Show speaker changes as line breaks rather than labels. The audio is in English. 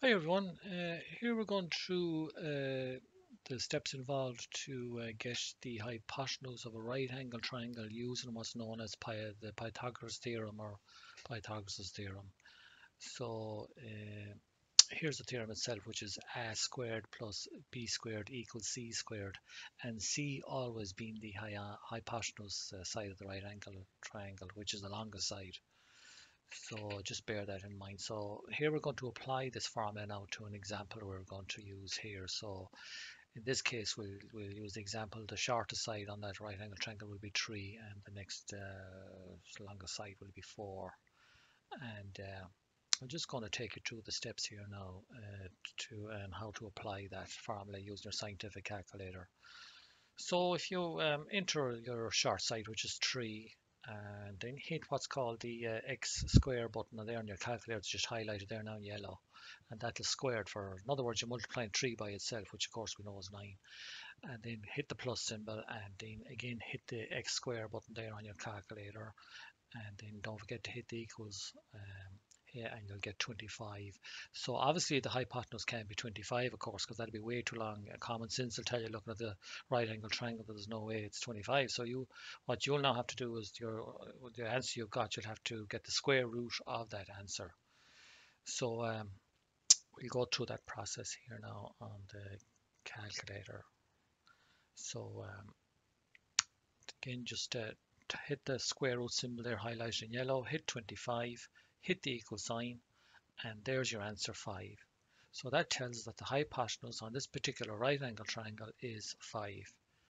Hi everyone, uh, here we're going through uh, the steps involved to uh, get the hypotenuse of a right angle triangle using what's known as the Pythagoras theorem or Pythagoras theorem. So uh, here's the theorem itself which is a squared plus b squared equals c squared and c always being the hypotenuse uh, side of the right angle triangle which is the longest side. So just bear that in mind. So here we're going to apply this formula now to an example we're going to use here. So in this case, we'll, we'll use the example, the shortest side on that right angle triangle will be 3 and the next uh, longest side will be 4. And uh, I'm just going to take you through the steps here now uh, to um, how to apply that formula using your scientific calculator. So if you um, enter your short side, which is 3, and then hit what's called the uh, X square button there on your calculator it's just highlighted there now in yellow. And that'll squared for in other words you're multiplying 3 by itself which of course we know is 9 and then hit the plus symbol and then again hit the X square button there on your calculator. And then don't forget to hit the equals um, here and you'll get 25. So obviously the hypotenuse can't be 25 of course because that'd be way too long. Common sense will tell you looking at the right angle triangle there's no way it's 25. So you what you'll now have to do is your the answer you've got you'll have to get the square root of that answer. So um, we'll go through that process here now on the calculator. So um, again just uh, hit the square root symbol there highlighted in yellow, hit 25 hit the equal sign, and there's your answer 5. So that tells us that the hypotenuse on this particular right angle triangle is 5.